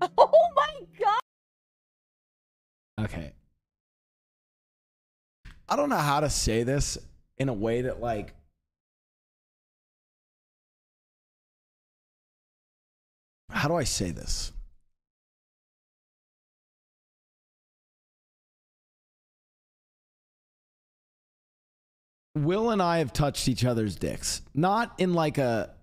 Oh my god. Okay. I don't know how to say this in a way that like How do I say this? Will and I have touched each other's dicks. Not in like a